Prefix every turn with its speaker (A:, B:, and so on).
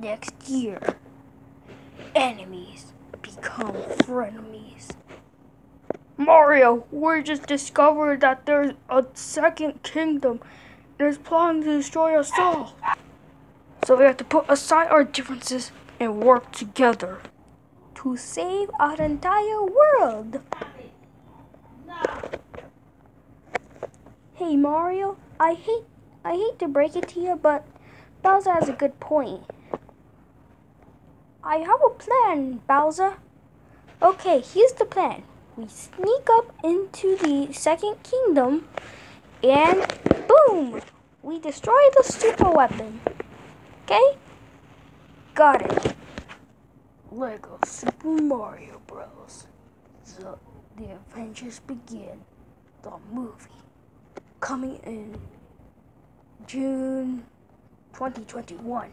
A: next year, enemies become frenemies. Mario, we just discovered that there's a second kingdom and it's planning to destroy us all. So we have to put aside our differences and work together to save our entire world. Hey Mario, I hate I hate to break it to you, but Bowser has a good point. I have a plan, Bowser. Okay, here's the plan. We sneak up into the second kingdom and boom! We destroy the super weapon. Okay? Got it. Lego Super Mario Bros. The, the Adventures Begin. The movie. Coming in June 2021.